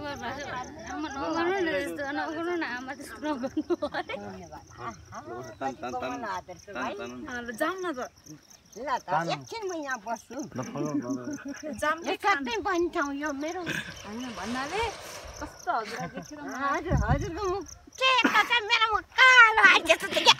sugar भएको आमा नगर्नु न त्यस्तो नगर्नु न आमा त्यस्तो नगर्नु जाम न त ल त एकछिन म यहाँ बस्छु एक्लै बहिनी ठाउँ यो मेरो होइन भन्नाले कस्तो हजुर हजुर हजुरको मुख के मेरो मुख कालो आइसक्यो